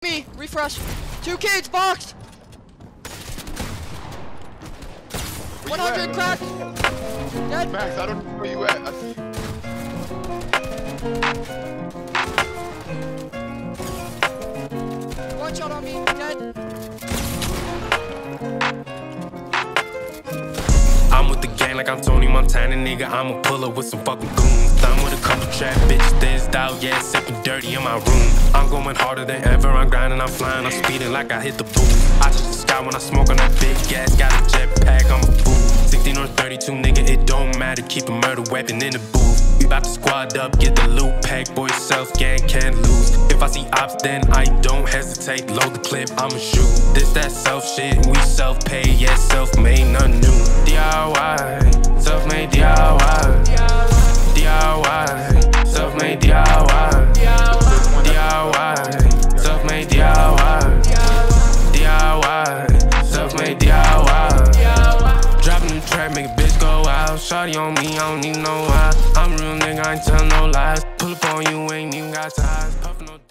Me, refresh. Two kids, boxed. 100 cracked. Dead. Max, I don't know where you at. I see you. One shot on me, dead. I'm with the gang like I'm Tony Montana, nigga. I'm a puller with some fucking goons. I'm with a couple trap bitches, this out, yeah, sipping dirty in my room. I'm going harder than ever, I'm grinding, I'm flying, I'm speeding like I hit the boom. I touch the sky when I smoke on that big gas, got a jetpack, I'm a fool. 16 or 32, nigga, it don't matter, keep a murder weapon in the booth. We bout to squad up, get the loot pack, boy, self gang can't lose. If I see ops, then I don't hesitate, load the clip, I'ma shoot. This that self shit, we self pay, yeah, self made, none new. DIY, self made DIY. DIY, self made. DIY, Track, make a bitch go out. Shawty on me, I don't need no why. I'm real nigga, I ain't tell no lies. Pull up on you, ain't even got ties. Puffin' no